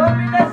olvides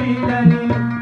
श्रीधरी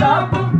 Stop.